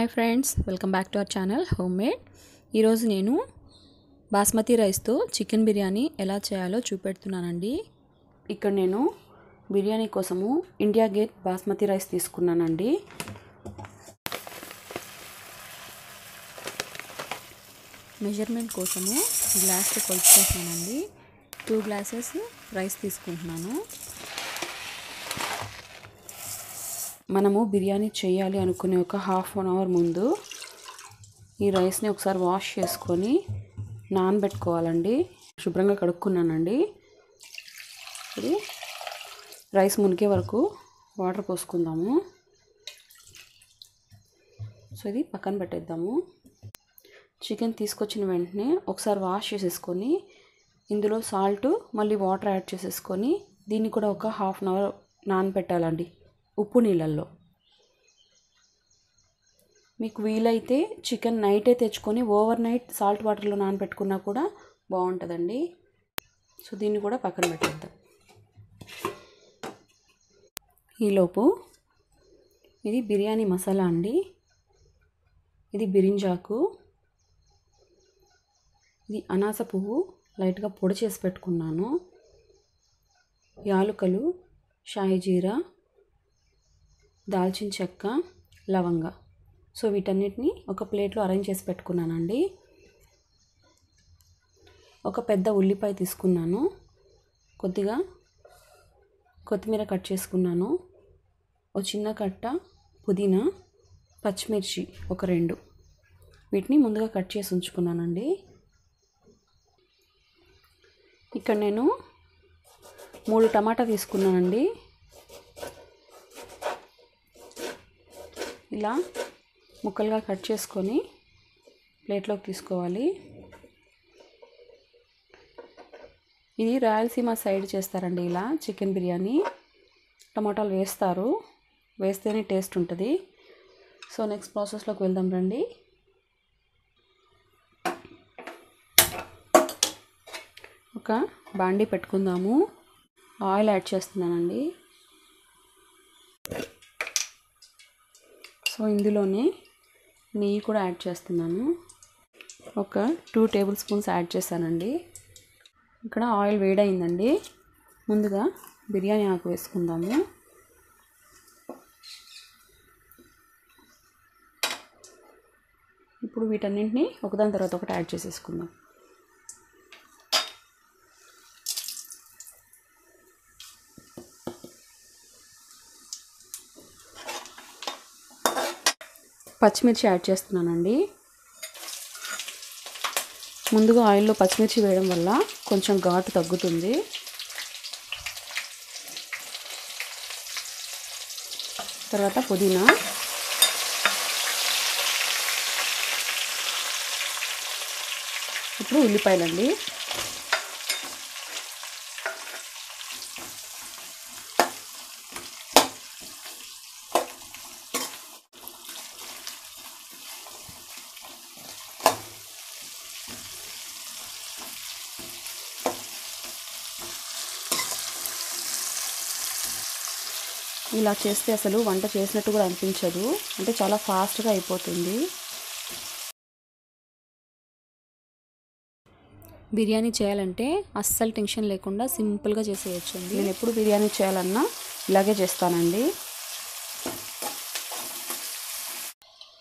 Hi friends welcome back to our channel homemade ఈరోజు నేను బాస్మతి రైస్తో చికెన్ బిర్యానీ ఎలా చేయాలో చూపెడుతున్నానండి. ఇక్కడ నేను బిర్యానీ కోసము ఇండియా గేట్ బాస్మతి రైస్ తీసుకున్నానండి. మెజర్మెంట్ కోసము గ్లాస్తో కొలుచుకుంటున్నానండి టూ గ్లాసెస్ రైస్ తీసుకుంటున్నాను. మనము బిర్యానీ చేయాలి అనుకునే ఒక హాఫ్ అన్ అవర్ ముందు ఈ రైస్ని ఒకసారి వాష్ చేసుకొని నానబెట్టుకోవాలండి. శుభ్రంగా కడుక్కున్నానండి. ఇది రైస్ మునిగే వరకు వాటర్ పోసుకుందాము. సో ఇది పక్కన పెట్టేద్దాము. చికెన్ తీసుకొచ్చిన వెంటనే ఒకసారి వాష్ చేసేసుకొని ఇందులో సాల్ట్ మళ్ళీ వాటర్ యాడ్ చేసేసుకొని దీన్ని కూడా ఒక హాఫ్ అన్ అవర్ నానబెట్టాలండి. ఉప్పు నీళ్ళల్లో. మీకు వీలైతే చికెన్ నైటే తెచ్చుకొని ఓవర్ నైట్ సాల్ట్ వాటర్లో నానబెట్టుకున్నా కూడా బాగుంటుందండి. సో దీన్ని కూడా పక్కన పెట్టేద్దాం. ఈలోపు ఇది బిర్యానీ మసాలా అండి. ఇది బిరింజాకు. ఇది అనాస పువ్వు. లైట్గా పొడి చేసి పెట్టుకున్నాను. యాలుకలు షాయి జీరా దాల్చిన చెక్క లవంగ. సో వీటన్నిటిని ఒక ప్లేట్లో అరేంజ్ చేసి పెట్టుకున్నానండి. ఒక పెద్ద ఉల్లిపాయ తీసుకున్నాను. కొద్దిగా కొత్తిమీర కట్ చేసుకున్నాను. ఒక చిన్న కట్ట పుదీనా పచ్చిమిర్చి ఒక రెండు. వీటిని ముందుగా కట్ చేసి ఉంచుకున్నానండి. ఇక్కడ నేను మూడు టమాటా తీసుకున్నానండి. ఇలా ముక్కలుగా కట్ చేసుకొని ప్లేట్లోకి తీసుకోవాలి. ఇది రాయలసీమ సైడ్ చేస్తారండి ఇలా చికెన్ బిర్యానీ. టమాటాలు వేస్తారు. వేస్తేనే టేస్ట్ ఉంటుంది. సో నెక్స్ట్ ప్రాసెస్లోకి వెళ్దాం రండి. ఒక బాండీ పెట్టుకుందాము. ఆయిల్ యాడ్ చేస్తున్నానండి. సో ఇందులోనే నెయ్యి కూడా యాడ్ చేస్తున్నాను. ఒక టూ టేబుల్ స్పూన్స్ యాడ్ చేశానండి. ఇక్కడ ఆయిల్ వేడైందండి ముందుగా బిర్యానీ ఆకు వేసుకుందాము. ఇప్పుడు వీటన్నింటినీ ఒకదాని తర్వాత ఒకటి యాడ్ చేసేసుకుందాం. పచ్చిమిర్చి యాడ్ చేస్తున్నానండి. ముందుగా ఆయిల్లో పచ్చిమిర్చి వేయడం వల్ల కొంచెం ఘాటు తగ్గుతుంది. తర్వాత పుదీనా. ఇప్పుడు ఉల్లిపాయలండి. ఇలా చేస్తే అసలు వంట చేసినట్టు కూడా అనిపించదు. అంటే చాలా ఫాస్ట్గా అయిపోతుంది. బిర్యానీ చేయాలంటే అస్సలు టెన్షన్ లేకుండా సింపుల్గా చేసేయచ్చు నేను ఎప్పుడు బిర్యానీ చేయాలన్నా ఇలాగే చేస్తానండి.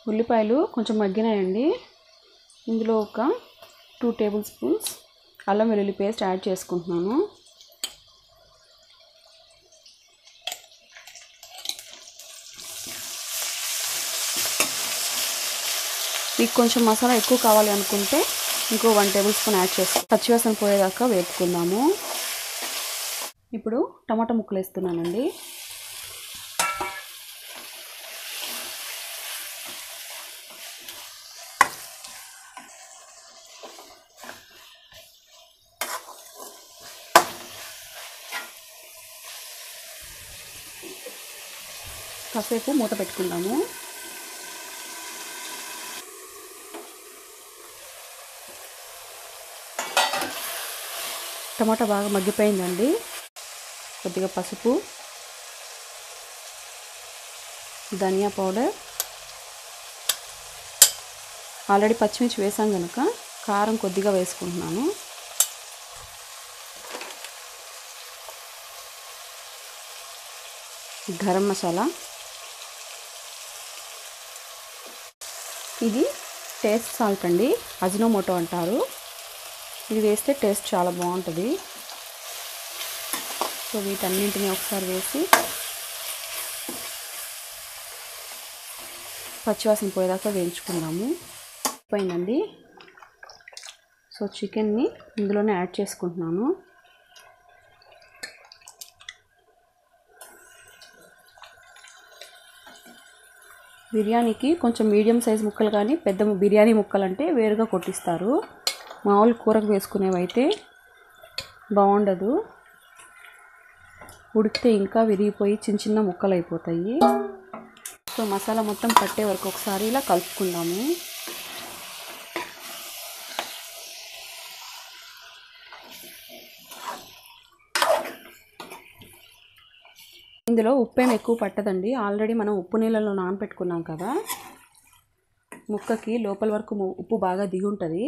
ఉల్లిపాయలు కొంచెం మగ్గినాయండి. ఇందులో ఒక టూ టేబుల్ స్పూన్స్ అల్లం వెల్లుల్లి పేస్ట్ యాడ్ చేసుకుంటున్నాను. మీకు కొంచెం మసాలా ఎక్కువ కావాలి అనుకుంటే ఇంకో వన్ టేబుల్ స్పూన్ యాడ్ చేసుకో. పచ్చివాసన పోయేదాకా వేపుకుందాము. ఇప్పుడు టమాటా ముక్కలు వేస్తున్నానండి. కాసేపు మూత పెట్టుకుందాము. టమాటా బాగా మగ్గిపోయిందండి. కొద్దిగా పసుపు ధనియా పౌడర్. ఆల్రెడీ పచ్చిమిర్చి వేసాం కనుక కారం కొద్దిగా వేసుకుంటున్నాను. గరం మసాలా. ఇది టేస్ట్ సాల్ట్ అండి. అజినోమోటో అంటారు. ఇది వేస్తే టేస్ట్ చాలా బాగుంటుంది. సో వీటన్నింటినీ ఒకసారి వేసి పచ్చివాసన పోయేదాకా వేయించుకుందాము. పోయిందండి సో చికెన్ని ఇందులోనే యాడ్ చేసుకుంటున్నాను. బిర్యానీకి కొంచెం మీడియం సైజ్ ముక్కలు కానీ పెద్ద బిర్యానీ ముక్కలు అంటే వేరుగా కొట్టిస్తారు. మామూలు కూరకు వేసుకునేవైతే బాగుండదు. ఉడికితే ఇంకా విరిగిపోయి చిన్న చిన్న ముక్కలు అయిపోతాయి సో మసాలా మొత్తం పట్టే వరకు ఒకసారి ఇలా కలుపుకుందాము. ఇందులో ఉప్పు ఏమి ఎక్కువ పట్టదండి. ఆల్రెడీ మనం ఉప్పు నీళ్ళలో నానబెట్టుకున్నాం కదా. ముక్కకి లోపల వరకు ఉప్పు బాగా దిగి ఉంటుంది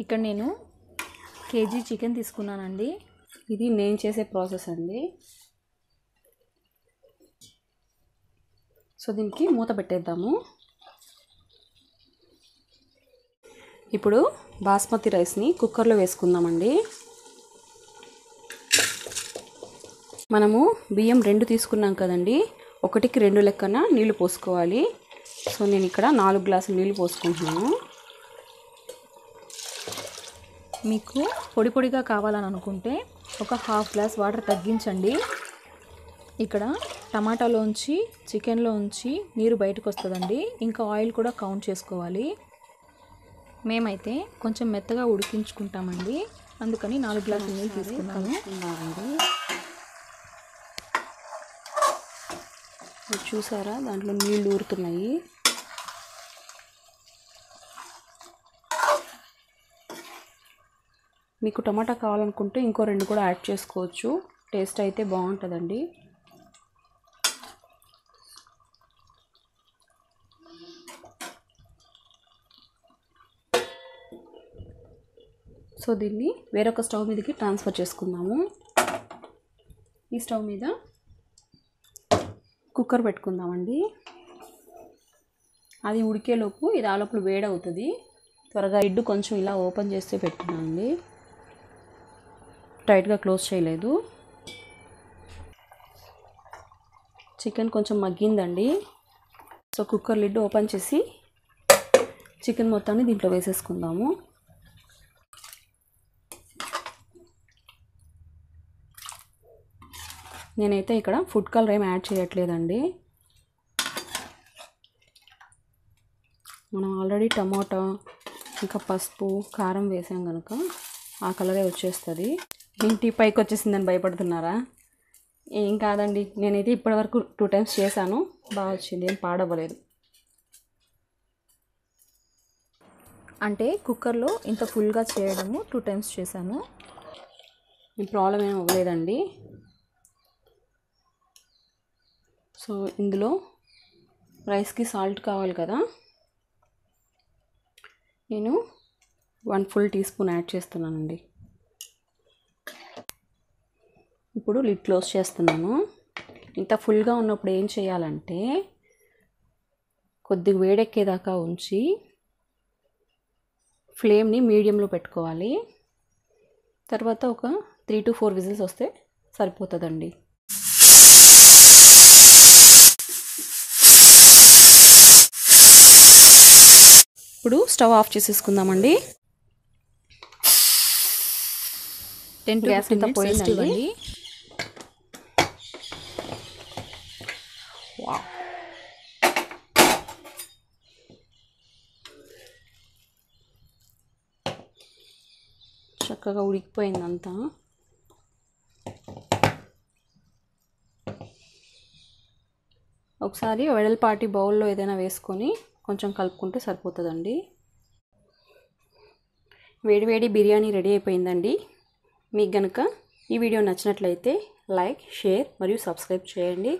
ఇక్కడ నేను కేజీ చికెన్ తీసుకున్నానండి. ఇది నేను చేసే ప్రాసెస్ అండి. సో దీనికి మూత పెట్టేద్దాము. ఇప్పుడు బాస్మతి రైస్ని కుక్కర్లో వేసుకుందామండి. మనము బియ్యం రెండు తీసుకున్నాం కదండి. ఒకటికి రెండు లెక్కన నీళ్ళు పోసుకోవాలి. సో నేను ఇక్కడ నాలుగు గ్లాసులు నీళ్ళు పోసుకుంటున్నాను. మీకు పొడి పొడిగా కావాలని అనుకుంటే ఒక హాఫ్ గ్లాస్ వాటర్ తగ్గించండి. ఇక్కడ టమాటాలోంచి చికెన్లోంచి నీరు బయటకు వస్తుందండి. ఇంకా ఆయిల్ కూడా కౌంట్ చేసుకోవాలి. మేమైతే కొంచెం మెత్తగా ఉడికించుకుంటామండి. అందుకని నాలుగు గ్లాసులు నీళ్ళు తీసుకున్నాను. చూసారా? దాంట్లో నీళ్ళు ఊరుతున్నాయి. మీకు టమాటా కావాలనుకుంటే ఇంకో రెండు కూడా యాడ్ చేసుకోవచ్చు. టేస్ట్ అయితే బాగుంటుందండి. సో దీన్ని వేరొక స్టవ్ మీదకి ట్రాన్స్ఫర్ చేసుకుందాము. ఈ స్టవ్ మీద కుక్కర్ పెట్టుకుందామండి. అది ఉడికేలోపు ఇది ఆ లోపల వేడవుతుంది. త్వరగా ఇడ్డు కొంచెం ఇలా ఓపెన్ చేస్తే పెట్టుకున్నామండి టైట్గా క్లోజ్ చేయలేదు. చికెన్ కొంచెం మగ్గిందండి. సో కుక్కర్ లిడ్ ఓపెన్ చేసి చికెన్ మొత్తాన్ని దీంట్లో వేసేసుకుందాము. నేనైతే ఇక్కడ ఫుడ్ కలర్ ఏం యాడ్ చేయట్లేదండి. మనం ఆల్రెడీ టమాటా ఇంకా పసుపు కారం వేసాం కనుక ఆ కలరే వచ్చేస్తుంది. ఏంటి పైకి వచ్చేసిందని భయపడుతున్నారా? ఏం కాదండి. నేనైతే ఇప్పటివరకు టూ టైమ్స్ చేశాను. బాగా వచ్చింది. ఏం పాడవ్వలేదు. అంటే కుక్కర్లో ఇంత ఫుల్గా చేయడము టూ టైమ్స్ చేశాను. ప్రాబ్లం ఏం అవ్వలేదండి. సో ఇందులో రైస్కి సాల్ట్ కావాలి కదా. నేను one full teaspoon add చేస్తున్నానండి. ఇప్పుడు లిడ్ క్లోజ్ చేస్తున్నాను. ఇంత ఫుల్గా ఉన్నప్పుడు ఏం చేయాలంటే కొద్దిగా వేడెక్కేదాకా ఉంచి ఫ్లేమ్ని మీడియంలో పెట్టుకోవాలి. తర్వాత ఒక త్రీ టు ఫోర్ విజిల్స్ వస్తే సరిపోతుందండి. ఇప్పుడు స్టవ్ ఆఫ్ చేసేసుకుందామండి. టెన్ గ్యాస్ అంతా పోయిందండి. చక్కగా ఉడికిపోయిందంతా. ఒకసారి వెడల్పాటి బౌల్లో ఏదైనా వేసుకొని కొంచెం కలుపుకుంటే సరిపోతుందండి. వేడివేడి బిర్యానీ రెడీ అయిపోయిందండి. మీకు గనుక ఈ వీడియో నచ్చినట్లయితే లైక్ షేర్ మరియు సబ్స్క్రైబ్ చేయండి.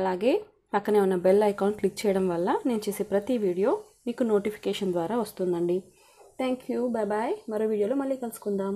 అలాగే పక్కనే ఉన్న బెల్ ఐకాన్ క్లిక్ చేయడం వల్ల నేను చేసే ప్రతి వీడియో మీకు నోటిఫికేషన్ ద్వారా వస్తుందండి. థ్యాంక్ యూ బాయ్ బాయ్ మరో వీడియోలో మళ్ళీ కలుసుకుందాం